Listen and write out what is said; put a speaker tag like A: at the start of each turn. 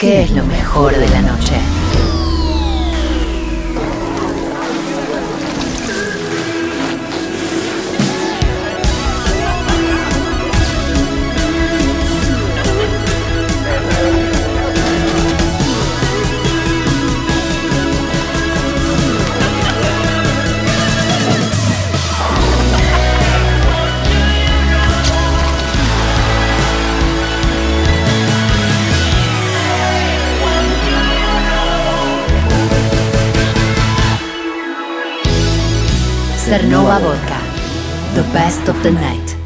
A: ¿Qué es lo mejor de la noche? Cernova Vodka. The best of the night.